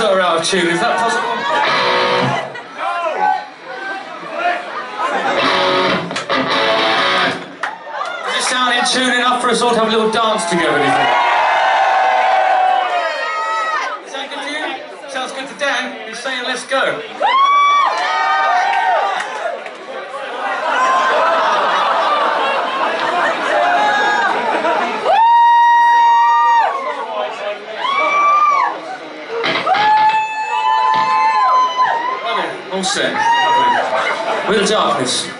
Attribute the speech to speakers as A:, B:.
A: out of tune. Is that possible? Does it sound in tune enough for us all to have a little dance together, do you think? Good to you? Sounds good to Dan. He's saying let's go. Set. Lovely. With darkness.